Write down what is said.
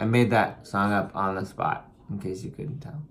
I made that song up on the spot, in case you couldn't tell.